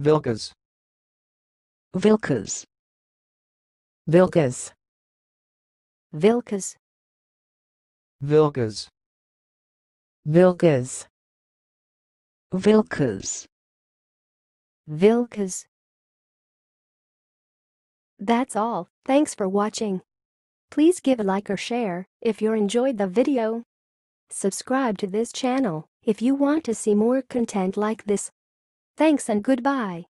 Vilkas. Vilkas. Vilkas. Vilkas. Vilkas. Vilkas. Vilkas. Vilkas. That's all, thanks for watching. Please give a like or share if you enjoyed the video. Subscribe to this channel if you want to see more content like this. Thanks and goodbye.